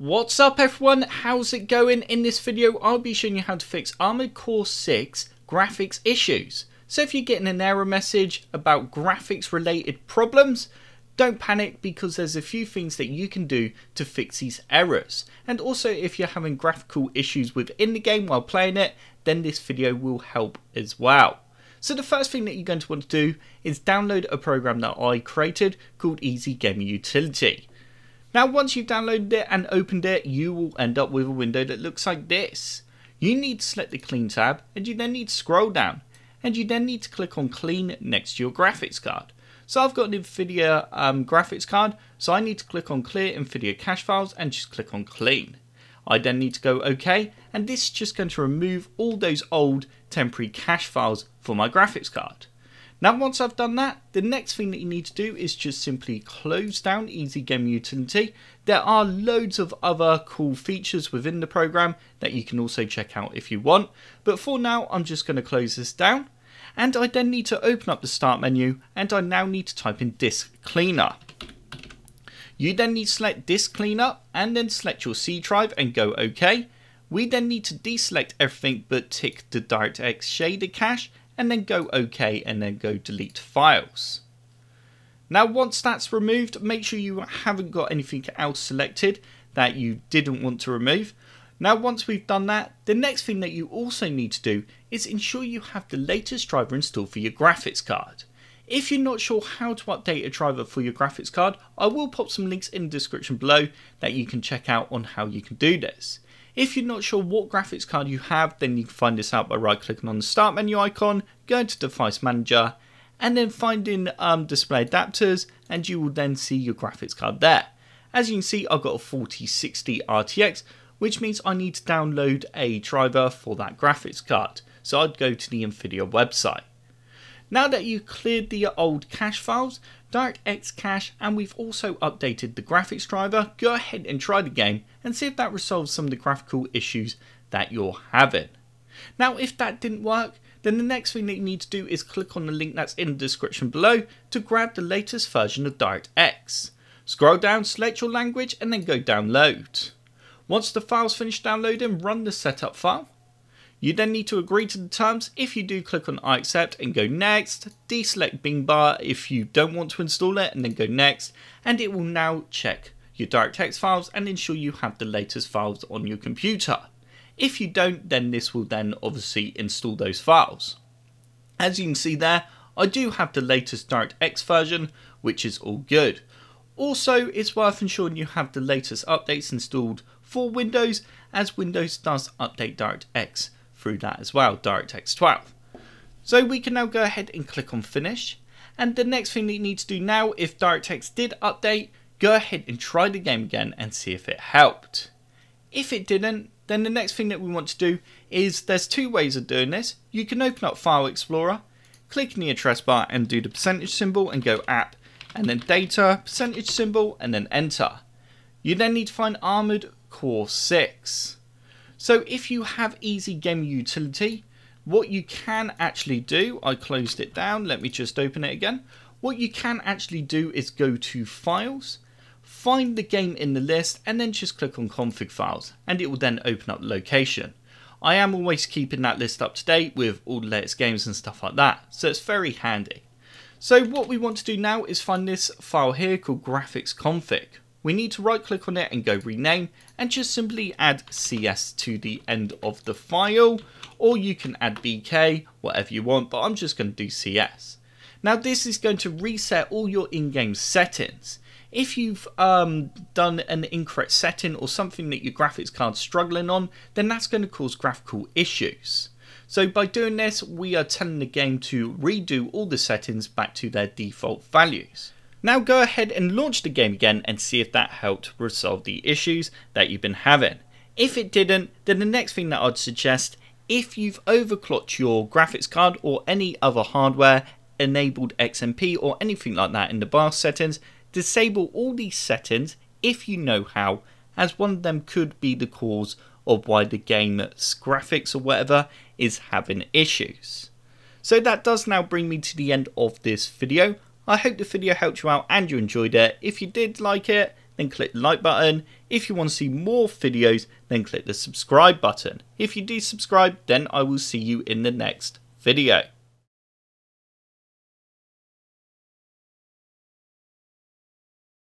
What's up everyone, how's it going? In this video I'll be showing you how to fix Armored Core 6 graphics issues. So if you're getting an error message about graphics related problems, don't panic because there's a few things that you can do to fix these errors. And also if you're having graphical issues within the game while playing it, then this video will help as well. So the first thing that you're going to want to do is download a program that I created called Easy Gamer Utility. Now once you've downloaded it and opened it, you will end up with a window that looks like this. You need to select the clean tab and you then need to scroll down and you then need to click on clean next to your graphics card. So I've got an NVIDIA um, graphics card, so I need to click on clear NVIDIA cache files and just click on clean. I then need to go OK, and this is just going to remove all those old temporary cache files for my graphics card. Now once I've done that, the next thing that you need to do is just simply close down Easy Gamer Utility. There are loads of other cool features within the program that you can also check out if you want, but for now I'm just going to close this down. And I then need to open up the start menu and I now need to type in disk cleaner. You then need to select disk cleaner and then select your C drive and go OK. We then need to deselect everything but tick the DirectX shader cache and then go OK and then go delete files. Now once that's removed, make sure you haven't got anything else selected that you didn't want to remove. Now once we've done that, the next thing that you also need to do is ensure you have the latest driver installed for your graphics card. If you're not sure how to update a driver for your graphics card, I will pop some links in the description below that you can check out on how you can do this. If you're not sure what graphics card you have, then you can find this out by right clicking on the start menu icon, going to device manager, and then finding um, display adapters, and you will then see your graphics card there. As you can see, I've got a 4060 RTX, which means I need to download a driver for that graphics card. So I'd go to the NVIDIA website. Now that you've cleared the old cache files, DirectX cache, and we've also updated the graphics driver, go ahead and try the game and see if that resolves some of the graphical issues that you're having. Now if that didn't work, then the next thing that you need to do is click on the link that's in the description below to grab the latest version of DirectX. Scroll down, select your language and then go download. Once the file's finished downloading, run the setup file you then need to agree to the terms. If you do, click on I accept and go next. Deselect Bing Bar if you don't want to install it and then go next. And it will now check your DirectX files and ensure you have the latest files on your computer. If you don't, then this will then obviously install those files. As you can see there, I do have the latest DirectX version, which is all good. Also, it's worth ensuring you have the latest updates installed for Windows, as Windows does update DirectX through that as well, DirectX 12. So we can now go ahead and click on finish. And the next thing that you need to do now, if DirectX did update, go ahead and try the game again and see if it helped. If it didn't, then the next thing that we want to do is there's two ways of doing this. You can open up File Explorer, click in the address bar and do the percentage symbol and go app, and then data, percentage symbol, and then enter. You then need to find Armored Core 6. So if you have Easy Gamer Utility, what you can actually do, I closed it down, let me just open it again. What you can actually do is go to Files, find the game in the list, and then just click on Config Files, and it will then open up location. I am always keeping that list up to date with all the latest games and stuff like that, so it's very handy. So what we want to do now is find this file here called graphics config we need to right click on it and go rename and just simply add CS to the end of the file or you can add BK, whatever you want, but I'm just going to do CS. Now this is going to reset all your in-game settings. If you've um, done an incorrect setting or something that your graphics card's struggling on, then that's going to cause graphical issues. So by doing this, we are telling the game to redo all the settings back to their default values. Now go ahead and launch the game again and see if that helped resolve the issues that you've been having. If it didn't, then the next thing that I'd suggest, if you've overclocked your graphics card or any other hardware, enabled XMP or anything like that in the BIOS settings, disable all these settings if you know how, as one of them could be the cause of why the game's graphics or whatever is having issues. So that does now bring me to the end of this video. I hope the video helped you out and you enjoyed it. If you did like it, then click the like button. If you want to see more videos, then click the subscribe button. If you do subscribe, then I will see you in the next video.